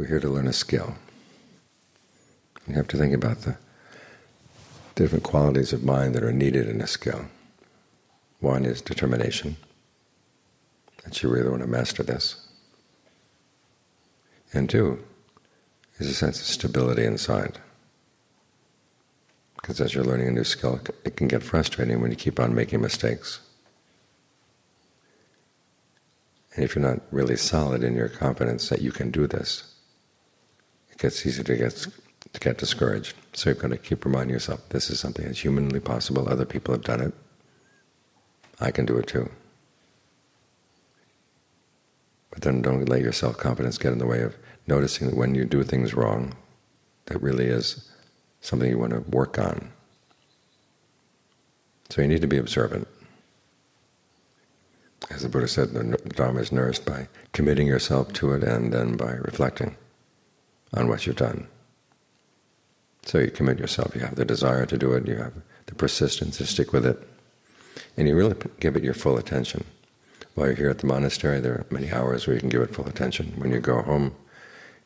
We're here to learn a skill. You have to think about the different qualities of mind that are needed in a skill. One is determination, that you really want to master this. And two is a sense of stability inside. Because as you're learning a new skill, it can get frustrating when you keep on making mistakes. And if you're not really solid in your confidence that you can do this, gets easy to get to get discouraged. So you've got to keep reminding yourself, this is something that's humanly possible. Other people have done it. I can do it too. But then don't let your self-confidence get in the way of noticing that when you do things wrong, that really is something you want to work on. So you need to be observant. As the Buddha said, the Dharma is nourished by committing yourself to it and then by reflecting on what you've done. So you commit yourself, you have the desire to do it, you have the persistence to stick with it, and you really give it your full attention. While you're here at the monastery, there are many hours where you can give it full attention. When you go home,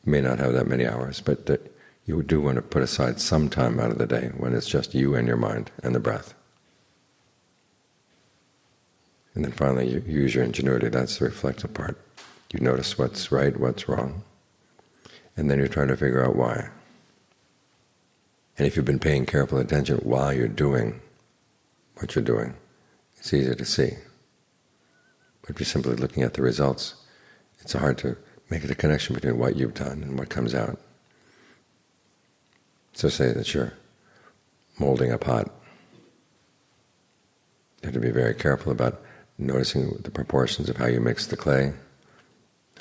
you may not have that many hours, but you do want to put aside some time out of the day when it's just you and your mind and the breath. And then finally, you use your ingenuity. That's the reflective part. You notice what's right, what's wrong, and then you're trying to figure out why. And if you've been paying careful attention while you're doing what you're doing, it's easy to see. But if you're simply looking at the results, it's hard to make a connection between what you've done and what comes out. So say that you're molding a pot. You have to be very careful about noticing the proportions of how you mix the clay,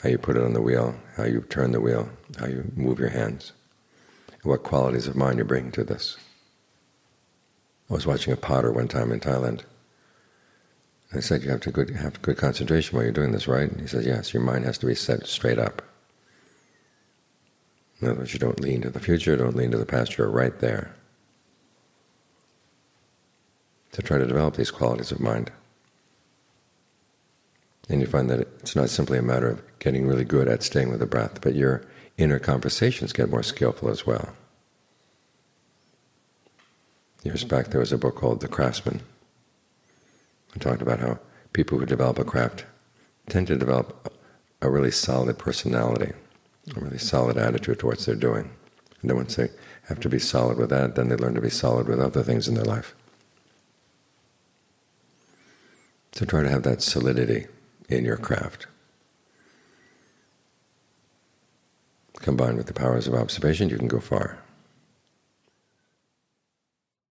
how you put it on the wheel, how you turn the wheel, how you move your hands, what qualities of mind you bring to this. I was watching a potter one time in Thailand. I said, you have to good, have good concentration while you're doing this, right? And he says, yes, your mind has to be set straight up. In other words, you don't lean to the future, don't lean to the past, you're right there. To try to develop these qualities of mind. And you find that it's not simply a matter of getting really good at staying with the breath, but your inner conversations get more skillful as well. Years back there was a book called The Craftsman. It talked about how people who develop a craft tend to develop a really solid personality, a really solid attitude towards what they're doing. And then once they have to be solid with that, then they learn to be solid with other things in their life. So try to have that solidity in your craft. Combined with the powers of observation, you can go far.